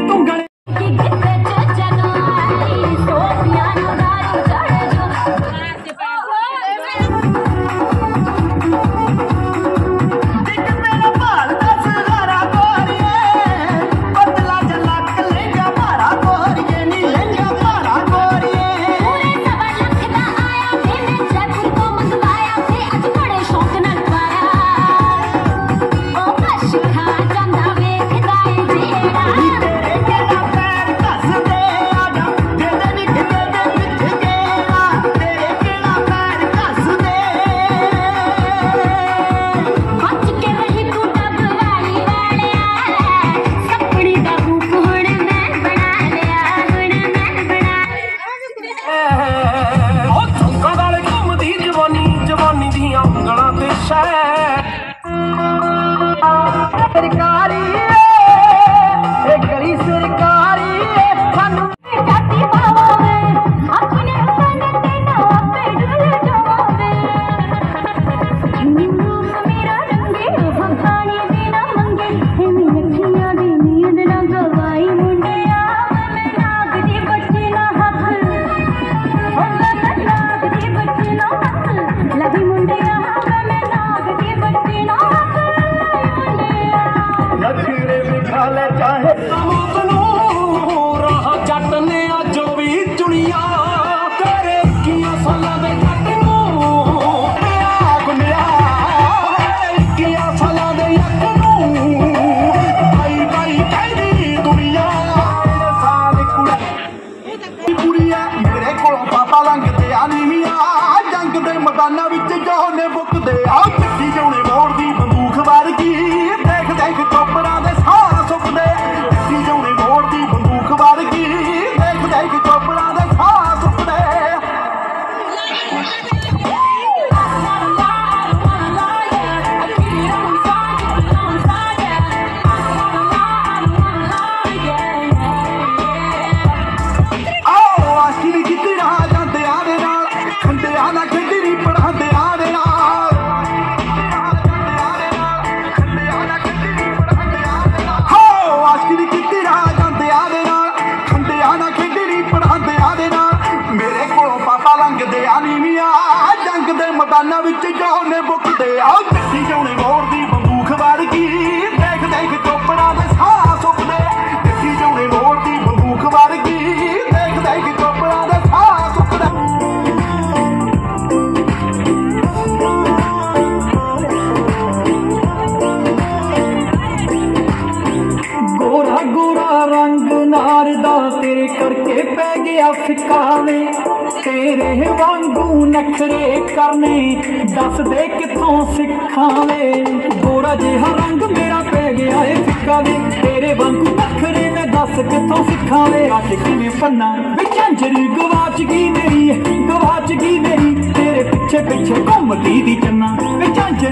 itong galing shine. ਚਾਹੇ ਮਨੂ ਰਾਹ ਨੇ ਅੱਜ ਦੇ ਆ ਗੁੰਡਿਆ ਕੀਆਂ ਕੁੜੀ। ਕੁੜੀਆ ਮੇਰੇ ਕੋਲ ਪਾਪਾ ਲੰਘਦੇ ਆ ਜੰਗ ਦੇ ਮੈਦਾਨਾਂ ਵਿੱਚ ਜੋਨੇ ਬੁੱਕਦੇ ਆ। ਚਿੱਟੀ ਜੋਨੇ ਭੁਗਦੇ ਅਨੀਮੀਆਂ ਜੰਗ ਦੇ ਮੈਦਾਨਾਂ ਵਿੱਚ ਜੋਨੇ ਭੁਗਦੇ ਆ। ਰੰਗ ਨਾਰ ਦਾ ਤੇਰੇ ਕਰਕੇ ਪੈ ਗਿਆ ਫਿਕਾਵੇ। ਤੇਰੇ ਵਾਂਗੂ ਨਖਰੇ ਕਰਨੇ ਦੱਸਦੇ ਕਿੱਥੋਂ ਸਿੱਖਾਂਵੇ। ਗੋਰਾ ਜਿਹਾ ਰੰਗ ਮੇਰਾ ਪੈ ਗਿਆ ਏ ਫਿਕਾਵੇ। ਤੇਰੇ ਵਾਂਗੂ ਨਖਰੇ ਮੈਂ ਦੱਸ ਕਿੱਥੋਂ ਸਿੱਖਾਂਵੇ। ਅੱਜ ਕਿਵੇਂ ਪੰਨਾ ਜਰੀ ਗਵਾਚ ਗਈ ਮੇਰੀ ਗਵਾਚ ਗਈ ਮੇਰੀ। ਤੇਰੇ ਪਿੱਛੇ ਪਿੱਛੇ ਘੁੰਮਦੀ ਦੀ ਚੰਨਾ ਵਿਚਾਂਜਰ